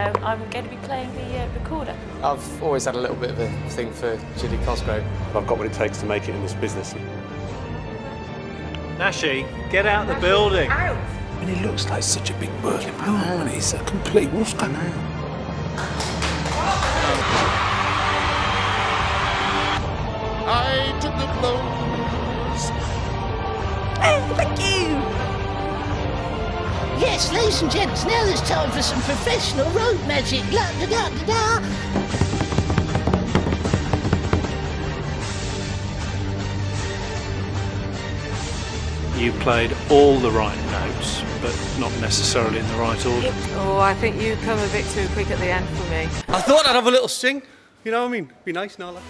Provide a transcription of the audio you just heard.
um, I'm going to be playing the uh, recorder. I've always had a little bit of a thing for Judy Cosgrove. I've got what it takes to make it in this business. Nashi, get out the building. Out. And he looks like such a big burly man, and he's a complete wolfgang now. I took the blows. Oh, thank you. Yes, ladies and gents, now it's time for some professional road magic. La da da da da. You played all the right notes, but not necessarily in the right order. Oh, I think you come a bit too quick at the end for me. I thought I'd have a little sing. You know what I mean? Be nice, Nala.